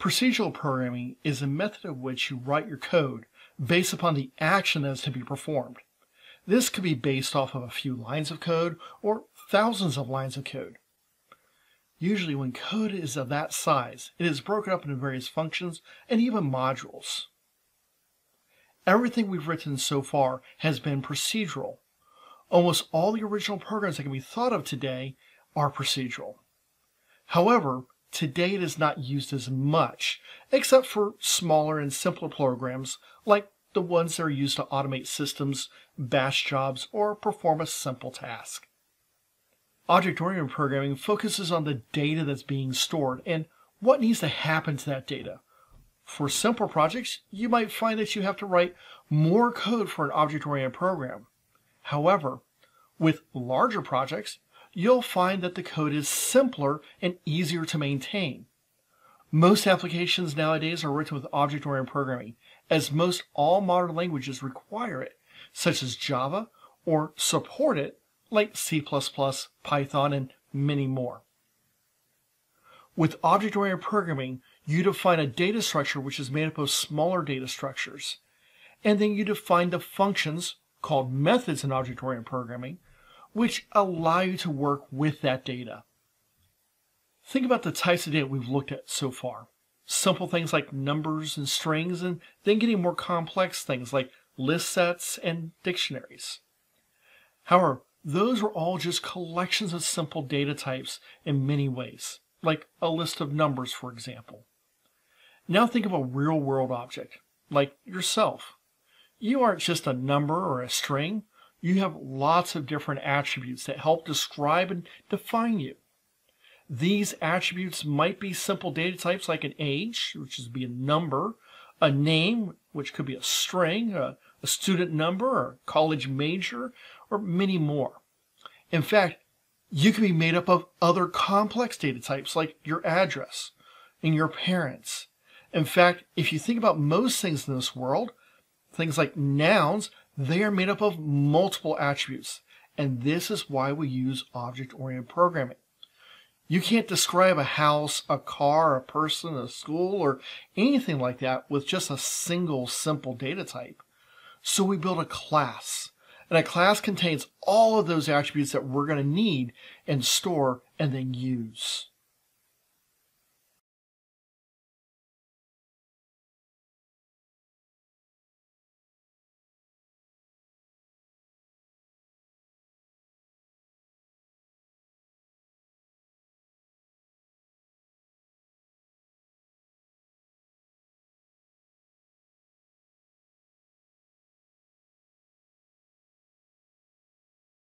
Procedural programming is a method of which you write your code based upon the action that is to be performed. This could be based off of a few lines of code or thousands of lines of code. Usually when code is of that size, it is broken up into various functions and even modules. Everything we've written so far has been procedural. Almost all the original programs that can be thought of today are procedural. However, today it is not used as much, except for smaller and simpler programs like the ones that are used to automate systems, batch jobs, or perform a simple task. Object-oriented programming focuses on the data that's being stored and what needs to happen to that data. For simple projects, you might find that you have to write more code for an object-oriented program. However, with larger projects, you'll find that the code is simpler and easier to maintain. Most applications nowadays are written with object-oriented programming, as most all modern languages require it, such as Java, or support it, like C++, Python, and many more. With object-oriented programming, you define a data structure which is made up of smaller data structures. And then you define the functions, called methods in object-oriented programming, which allow you to work with that data. Think about the types of data we've looked at so far. Simple things like numbers and strings, and then getting more complex things like list sets and dictionaries. However, those are all just collections of simple data types in many ways, like a list of numbers, for example. Now think of a real world object, like yourself. You aren't just a number or a string. You have lots of different attributes that help describe and define you. These attributes might be simple data types like an age, which is be a number, a name, which could be a string, a, a student number, or college major, or many more. In fact, you can be made up of other complex data types like your address and your parents. In fact, if you think about most things in this world, things like nouns, they are made up of multiple attributes. And this is why we use object-oriented programming. You can't describe a house, a car, a person, a school, or anything like that with just a single simple data type. So we build a class. And a class contains all of those attributes that we're going to need and store and then use.